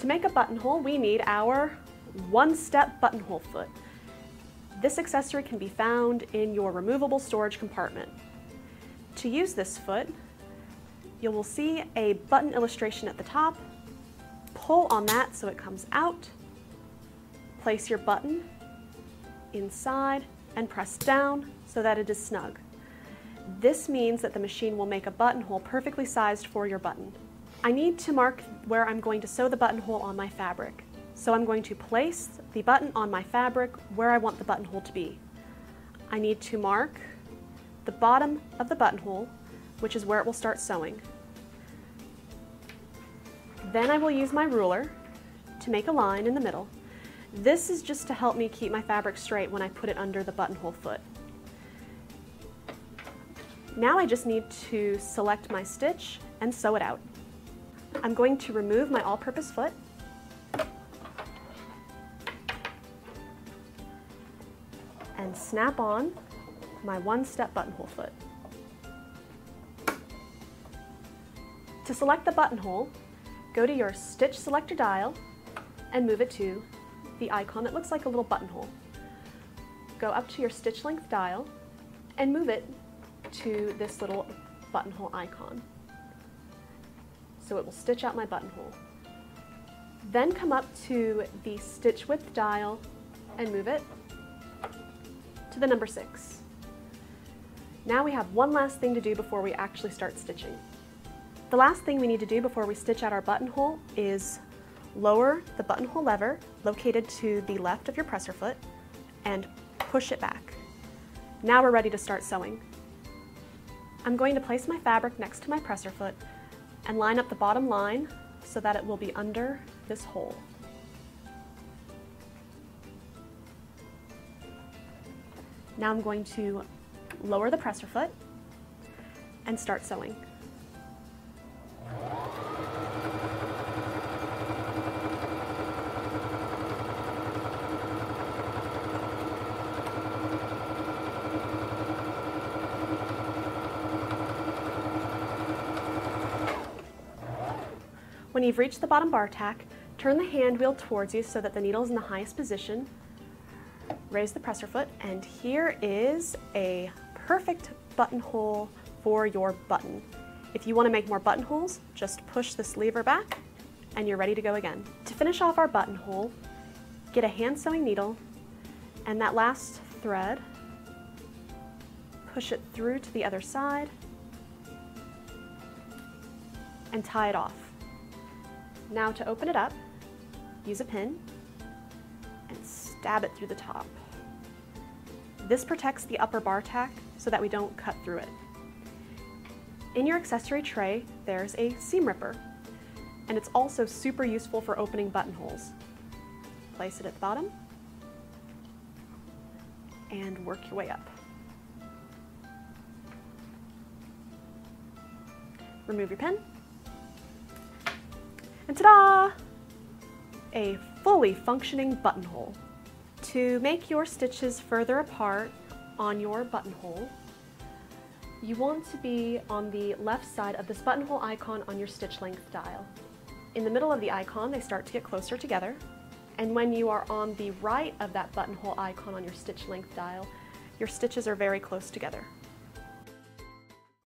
To make a buttonhole, we need our one-step buttonhole foot. This accessory can be found in your removable storage compartment. To use this foot, you will see a button illustration at the top. Pull on that so it comes out. Place your button inside and press down so that it is snug. This means that the machine will make a buttonhole perfectly sized for your button. I need to mark where I'm going to sew the buttonhole on my fabric. So I'm going to place the button on my fabric where I want the buttonhole to be. I need to mark the bottom of the buttonhole, which is where it will start sewing. Then I will use my ruler to make a line in the middle. This is just to help me keep my fabric straight when I put it under the buttonhole foot. Now I just need to select my stitch and sew it out. I'm going to remove my all-purpose foot and snap on my one-step buttonhole foot. To select the buttonhole, go to your stitch selector dial and move it to the icon that looks like a little buttonhole. Go up to your stitch length dial and move it to this little buttonhole icon. So it will stitch out my buttonhole. Then come up to the stitch width dial and move it to the number six. Now we have one last thing to do before we actually start stitching. The last thing we need to do before we stitch out our buttonhole is lower the buttonhole lever located to the left of your presser foot and push it back. Now we're ready to start sewing. I'm going to place my fabric next to my presser foot and line up the bottom line so that it will be under this hole. Now I'm going to lower the presser foot and start sewing. When you've reached the bottom bar tack, turn the hand wheel towards you so that the needle is in the highest position. Raise the presser foot, and here is a perfect buttonhole for your button. If you want to make more buttonholes, just push this lever back and you're ready to go again. To finish off our buttonhole, get a hand sewing needle and that last thread, push it through to the other side and tie it off. Now to open it up, use a pin and stab it through the top. This protects the upper bar tack so that we don't cut through it. In your accessory tray, there's a seam ripper, and it's also super useful for opening buttonholes. Place it at the bottom and work your way up. Remove your pin and ta-da! A fully functioning buttonhole. To make your stitches further apart on your buttonhole, you want to be on the left side of this buttonhole icon on your stitch length dial. In the middle of the icon, they start to get closer together. And when you are on the right of that buttonhole icon on your stitch length dial, your stitches are very close together.